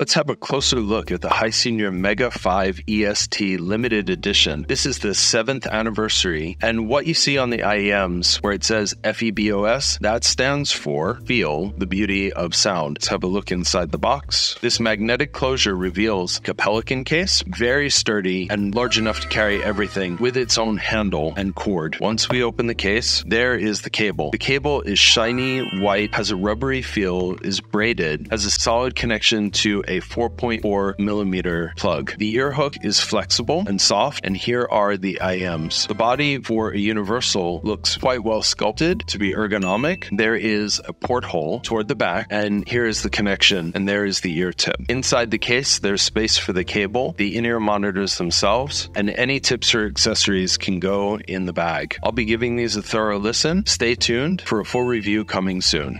Let's have a closer look at the Hisenior Mega 5 EST limited edition. This is the seventh anniversary, and what you see on the IEMs where it says FEBOS, that stands for Feel the Beauty of Sound. Let's have a look inside the box. This magnetic closure reveals a pelican case, very sturdy and large enough to carry everything with its own handle and cord. Once we open the case, there is the cable. The cable is shiny white, has a rubbery feel, is braided, has a solid connection to a 4.4 millimeter plug. The ear hook is flexible and soft, and here are the IMs. The body for a universal looks quite well sculpted to be ergonomic. There is a porthole toward the back, and here is the connection, and there is the ear tip. Inside the case, there's space for the cable, the in ear monitors themselves, and any tips or accessories can go in the bag. I'll be giving these a thorough listen. Stay tuned for a full review coming soon.